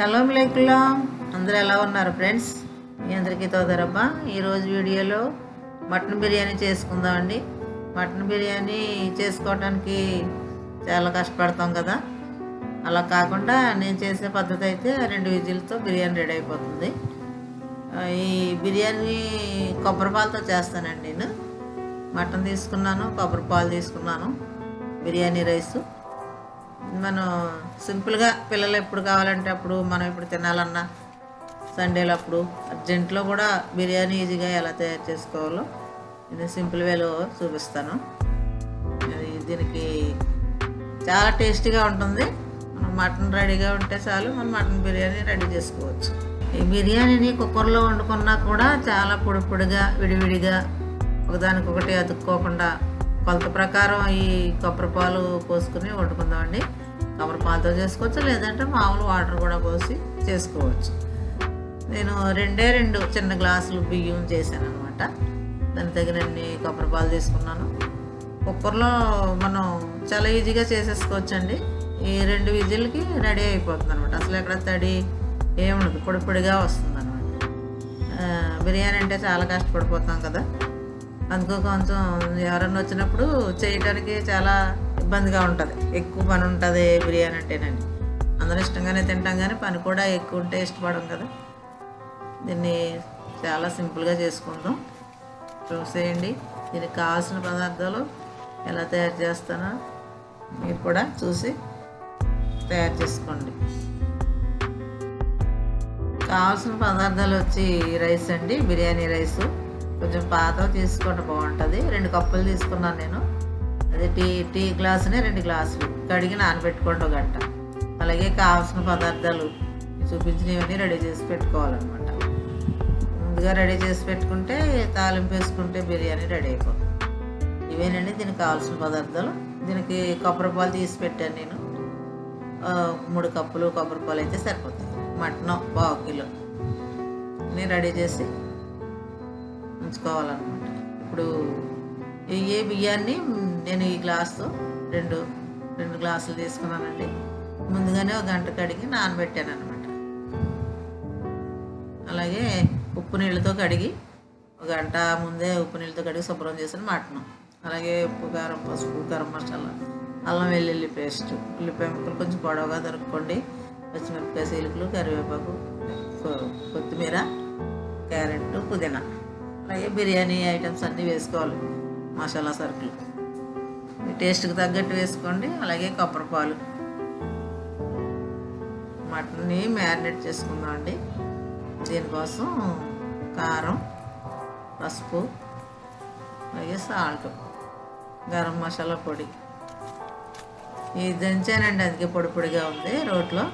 Shalom లేకులా అందరూ ఎలా ఉన్నారు ఫ్రెండ్స్? మీ అందరికీ తోదరబ్బా. ఈరోజు వీడియోలో మటన్ బిర్యానీ చేసుకుందామండి మటన్ బిర్యానీ చేసుకోవడానికి చాలా కష్టపడతాం కదా. అలా కాకుండా నేను చేసే పద్ధతి అయితే రెండు విజిల్తో బిర్యానీ రెడీ అయిపోతుంది. ఈ బిర్యానీ కొబ్బరి పాలతో చేస్తానండి నేను. మటన్ తీసుకున్నాను కొబ్బరి పాలు తీసుకున్నాను బిర్యానీ రైసు. మనం సింపుల్గా పిల్లలు ఎప్పుడు కావాలంటే అప్పుడు మనం ఇప్పుడు తినాలన్నా సండేలు అప్పుడు అర్జెంట్లో కూడా బిర్యానీ ఈజీగా ఎలా తయారు చేసుకోవాలో నేను సింపుల్ వేలో చూపిస్తాను. అది దీనికి చాలా టేస్టీగా ఉంటుంది. మనం మటన్ రెడీగా ఉంటే చాలు మనం మటన్ బిర్యానీ రెడీ చేసుకోవచ్చు. ఈ బిర్యానీని కుక్కర్లో వండుకున్నా కూడా చాలా పొడి పొడిగా విడివిడిగా ఒకదానికొకటి అతుక్కోకుండా కొలత ప్రకారం ఈ కొబ్బరి పాలు పోసుకుని వండుకుందామండి. కొబ్బరి పాలతో చేసుకోవచ్చు లేదంటే మామూలు వాటర్ కూడా పోసి చేసుకోవచ్చు. నేను రెండే రెండు చిన్న గ్లాసులు బియ్యం చేశాను అనమాట దగ్గర తగినన్ని కొబ్బరి పాలు తీసుకున్నాను. కుక్కర్లో మనం చాలా ఈజీగా చేసేసుకోవచ్చండి. ఈ రెండు విజిల్కి రెడీ అయిపోతుంది అనమాట అసలు ఎక్కడ తడి ఏముండదు పొడి పొడిగా వస్తుంది అనమాట బిర్యానీ అంటే చాలా కష్టపడిపోతాం కదా. అందుకో కొంచెం ఎవరన్నా వచ్చినప్పుడు చేయడానికి చాలా ఇబ్బందిగా ఉంటుంది. ఎక్కువ పని ఉంటుంది బిర్యానీ అంటేనని. అందరూ ఇష్టంగానే తింటాం కానీ పని కూడా ఎక్కువ ఉంటే ఇష్టపడం కదా. దీన్ని చాలా సింపుల్గా చేసుకుందాం. చూసేయండి. దీనికి కావాల్సిన పదార్థాలు ఎలా తయారు చేస్తానో మీరు కూడా చూసి తయారు చేసుకోండి. కావాల్సిన పదార్థాలు వచ్చి రైస్ అండి. బిర్యానీ రైస్. కొంచెం పాత తీసుకుంటే బాగుంటుంది. రెండు కప్పులు తీసుకున్నాను నేను. టీ టీ గ్లాసునే రెండు గ్లాసులు. కడిగి నానబెట్టుకోండి ఒక గంట. అలాగే కావాల్సిన పదార్థాలు చూపించినవన్నీ రెడీ చేసి పెట్టుకోవాలన్నమాట. ముందుగా రెడీ చేసి పెట్టుకుంటే తాలింపు వేసుకుంటే బిర్యానీ రెడీ అయిపోతుంది. ఇవేనండి దీనికి కావాల్సిన పదార్థాలు. దీనికి కొబ్బరి పాలు తీసి పెట్టాను నేను. మూడు కప్పులు కొబ్బరి పాలు అయితే సరిపోతాయి. మటన్ పావు కిలో. అన్నీ రెడీ చేసి ఉంచుకోవాలన్నమాట. ఇప్పుడు ఏ బియ్యాన్ని నేను ఈ గ్లాసు రెండు రెండు గ్లాసులు తీసుకున్నానండి. ముందుగానే ఒక గంట కడిగి నానబెట్టాను అనమాట అలాగే ఉప్పు నీళ్ళతో కడిగి ఒక గంట ముందే ఉప్పు నీళ్ళతో కడిగి శుభ్రం చేసిన మటన్. అలాగే ఉప్పు కారం పసుపు గరం మసాలా అల్లం వెల్లుల్లి పేస్ట్ ఉల్లిపాయ ముక్కలు కొంచెం పొడవుగా దొరుకుకోండి పచ్చిమిరపకాయ సీలుకులు కరివేపాకు కొత్తిమీర క్యారెట్ పుదీనా. అలాగే బిర్యానీ ఐటమ్స్ అన్నీ వేసుకోవాలి. మసాలా సరుకులు. టేస్ట్కి తగ్గట్టు వేసుకోండి. అలాగే కొబ్బరి పాలు. మటన్ని మ్యారినేట్ చేసుకుందాం అండి. దీనికోసం కారం పసుపు అలాగే సాల్ట్ గరం మసాలా పొడి. ఇది దంచానండి. అందుకే పొడి పొడిగా ఉంది రోట్లో.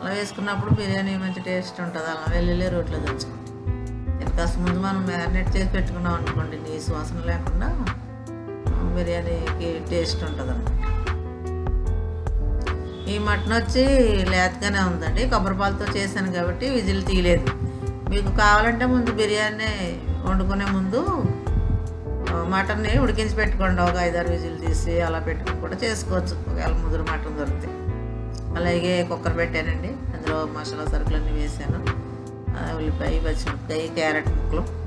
అలా వేసుకున్నప్పుడు బిర్యానీ మంచి టేస్ట్ ఉంటుంది. అలా వెల్లుల్లి రోట్లో దంచుకుంటాం ఇది కాస్త ముందు మనం మ్యారినేట్ చేసి పెట్టుకున్నాం అనుకోండి నీ సువాసన లేకుండా బిర్యానీకి టేస్ట్ ఉంటుంది ఈ మటన్ వచ్చి లేతగానే ఉందండి. కొబ్బరి పాలతో చేశాను కాబట్టి విజిల్ తీయలేదు. మీకు కావాలంటే ముందు బిర్యానీ వండుకునే ముందు మటన్ని ఉడికించి పెట్టుకోండి. ఒక ఐదారు విజిల్ తీసి అలా పెట్టుకుని కూడా చేసుకోవచ్చు. ఒకవేళ ముదురు మటన్ దొరికితే. అలాగే కుక్కర్ పెట్టానండి. అందులో మసాలా సరుకులన్నీ వేసాను. ఆ, ఉల్లిపాయ పచ్చిమిరపకాయ క్యారెట్ ముక్కలు.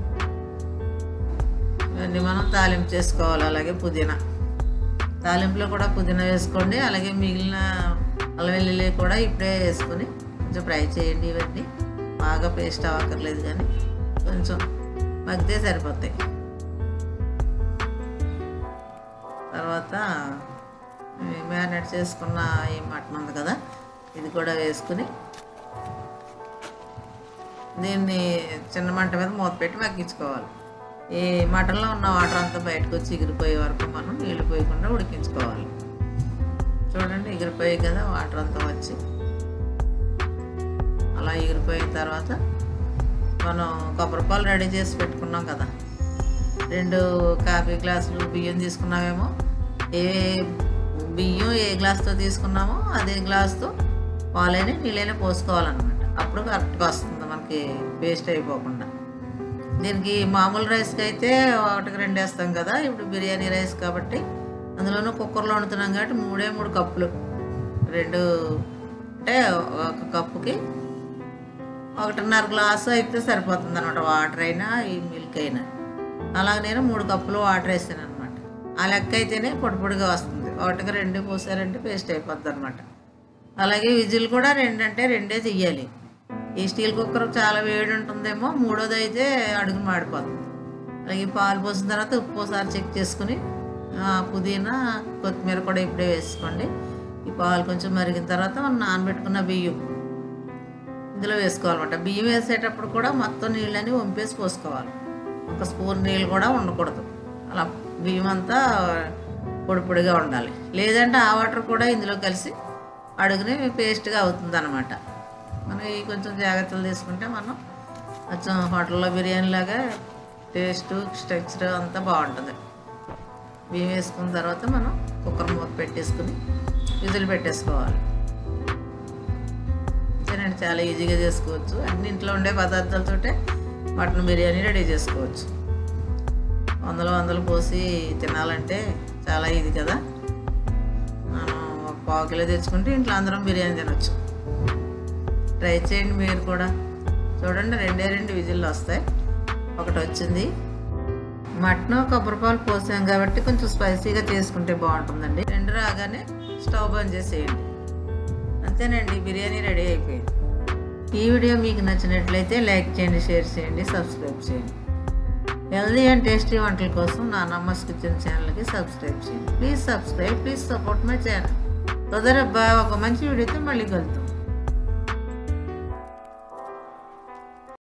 ఇవన్నీ మనం తాలింపు చేసుకోవాలి. అలాగే పుదీనా. తాలింపులో కూడా పుదీనా వేసుకోండి. అలాగే మిగిలిన అల్లం వెల్లుల్లి కూడా ఇప్పుడే వేసుకొని కొంచెం ఫ్రై చేయండి ఇవన్నీ. బాగా పేస్ట్ అవ్వక్కర్లేదు కానీ కొంచెం మగ్గితే సరిపోతాయి. తర్వాత మ్యారినేట్ చేసుకున్న ఈ మటన్ ఉంది కదా ఇది కూడా వేసుకుని దీన్ని చిన్న మంట మీద మూత పెట్టి మగ్గించుకోవాలి. ఈ మటన్లో ఉన్న వాటర్ అంతా బయటకు వచ్చి ఎగిరిపోయే వరకు మనం నీళ్ళు పోయకుండా ఉడికించుకోవాలి. చూడండి ఎగిరిపోయాయి కదా వాటర్ అంతా వచ్చి. అలా ఎగిరిపోయిన తర్వాత మనం కొబ్బరి పాలు రెడీ చేసి పెట్టుకున్నాం కదా. రెండు కాఫీ గ్లాసులు బియ్యం తీసుకున్నామేమో. ఏ బియ్యం ఏ గ్లాస్తో తీసుకున్నామో అదే గ్లాస్తో పాలైనా నీళ్ళైనా పోసుకోవాలన్నమాట. అప్పుడు కరెక్ట్గా వస్తుంది మనకి వేస్ట్ అయిపోకుండా. దీనికి మామూలు రైస్కి అయితే ఒకటికి రెండు వేస్తాం కదా ఇప్పుడు బిర్యానీ రైస్ కాబట్టి. అందులోనూ కుక్కర్లో వండుతున్నాం కాబట్టి మూడే మూడు కప్పులు. రెండు అంటే ఒక కప్పుకి ఒకటిన్నర గ్లాసు అయితే సరిపోతుంది అనమాట వాటర్ అయినా ఈ మిల్క్ అయినా. అలాగే నేను మూడు కప్పులు వాటర్ వేసాను అనమాట ఆ లెక్క అయితేనే పొడి పొడిగా వస్తుంది. ఒకటికి రెండు పోసారంటే పేస్ట్ అయిపోద్ది అనమాట అలాగే విజిల్ కూడా రెండంటే రెండే తీయాలి ఈ స్టీల్ కుక్కర్ చాలా వేడి ఉంటుందేమో మూడోది అయితే అడుగు మాడిపోతుంది. అలాగే పాలు పోసిన తర్వాత ఉప్పు ఒకసారి చెక్ చేసుకుని పుదీనా కొత్తిమీర కూడా ఇప్పుడే వేసుకోండి. ఈ పాలు కొంచెం మరిగిన తర్వాత మనం నానబెట్టుకున్న బియ్యం ఇందులో వేసుకోవాలన్నమాట. బియ్యం వేసేటప్పుడు కూడా మొత్తం నీళ్ళని వంపేసి పోసుకోవాలి. ఒక స్పూన్ నీళ్ళు కూడా ఉండకూడదు. అలా బియ్యం అంతా పొడి పొడిగా ఉండాలి. లేదంటే ఆ వాటర్ కూడా ఇందులో కలిసి అడుగుని పేస్ట్గా అవుతుంది అనమాట మనం ఈ కొంచెం జాగ్రత్తలు తీసుకుంటే మనం కొంచెం హోటల్లో బిర్యానీ లాగా టేస్ట్ స్ట్రక్చర్ అంతా బాగుంటుంది. బియ్యం వేసుకున్న తర్వాత మనం కుక్కర్ మూత పెట్టేసుకుని విజులు పెట్టేసుకోవాలి. అంతేనండి చాలా ఈజీగా చేసుకోవచ్చు. అన్ని ఇంట్లో ఉండే పదార్థాలతోటే మటన్ బిర్యానీ రెడీ చేసుకోవచ్చు. వందలు వందలు పోసి తినాలంటే చాలా ఇది కదా. మనం ఒక పావు కిలో తెచ్చుకుంటే ఇంట్లో అందరం బిర్యానీ తినొచ్చు. ట్రై చేయండి మీరు కూడా. చూడండి రెండే రెండు విజిల్లు వస్తాయి. ఒకటి వచ్చింది. మటన్ కొబ్బరిపాలు పోసాం కాబట్టి కొంచెం స్పైసీగా చేసుకుంటే బాగుంటుందండి. రెండు రాగానే స్టవ్ బంద్ చేసేయండి. అంతేనండి బిర్యానీ రెడీ అయిపోయింది. ఈ వీడియో మీకు నచ్చినట్లయితే లైక్ చేయండి షేర్ చేయండి సబ్స్క్రైబ్ చేయండి. హెల్దీ అండ్ టేస్టీ వంటల కోసం నా నమ్మస్ కిచెన్ ఛానల్కి సబ్స్క్రైబ్ చేయండి. Please subscribe please support my channel. కుదరబ్బా ఒక మంచి వీడియోతో మళ్ళీ కలుద్దాం.